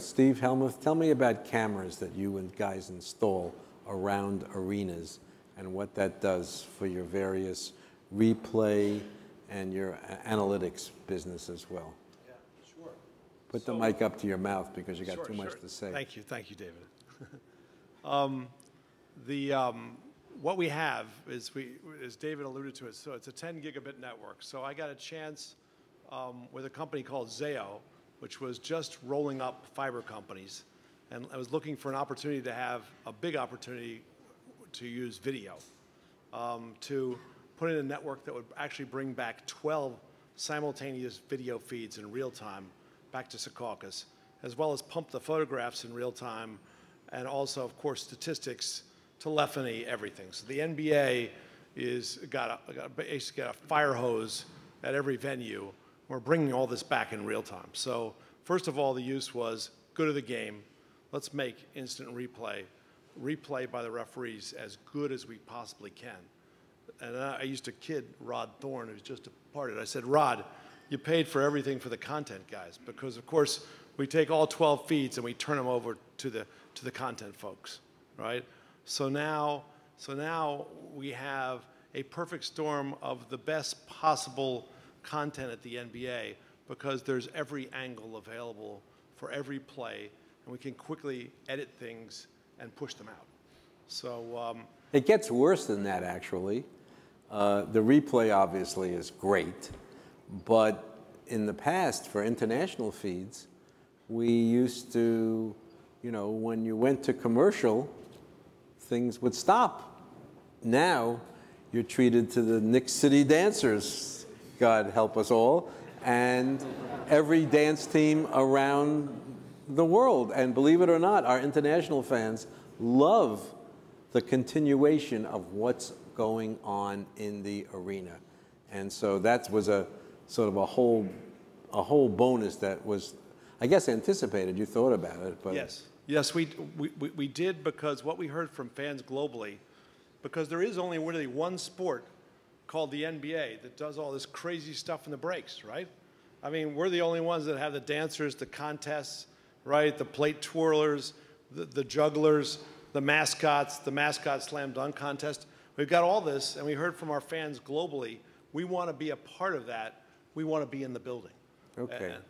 Steve Hellmuth, tell me about cameras that you and guys install around arenas and what that does for your various replay and your analytics business as well. Yeah, sure. Put the mic up to your mouth because you got Sure, too much sure. to say. Thank you, thank you, David. um, the um, what we have is we, as David alluded to it. So it's a 10 gigabit network. So I got a chance um, with a company called Zayo, which was just rolling up fiber companies, and I was looking for an opportunity to have a big opportunity to use video, um, to put in a network that would actually bring back 12 simultaneous video feeds in real time back to Secaucus, as well as pump the photographs in real time, and also, of course, statistics, telephony, everything. So the NBA is got, a, got basically got a fire hose at every venue. We're bringing all this back in real time. So first of all, the use was go to the game. Let's make instant replay, replay by the referees as good as we possibly can and I used to kid Rod Thorn, who's just departed. I said, Rod, you paid for everything for the content guys, because of course we take all 12 feeds and we turn them over to the to the content folks, right? So now, so now we have a perfect storm of the best possible content at the NBA because there's every angle available for every play, and we can quickly edit things and push them out. So. Um, It gets worse than that, actually. Uh, the replay obviously is great, but in the past, for international feeds, we used to, you know, when you went to commercial, things would stop. Now, you're treated to the Knicks City Dancers, God help us all, and every dance team around the world. And believe it or not, our international fans love the continuation of what's going on in the arena. And so that was a sort of a whole, a whole bonus that was, I guess, anticipated. You thought about it, but Yes, yes, we, we, we- we did because what we heard from fans globally, because there is only really one sport called the NBA that does all this crazy stuff in the breaks, right? I mean, we're the only ones that have the dancers, the contests, right? The plate twirlers, the, the jugglers, the mascots, the mascot slam dunk contest. We've got all this, and we heard from our fans globally. We want to be a part of that. We want to be in the building. Okay. And-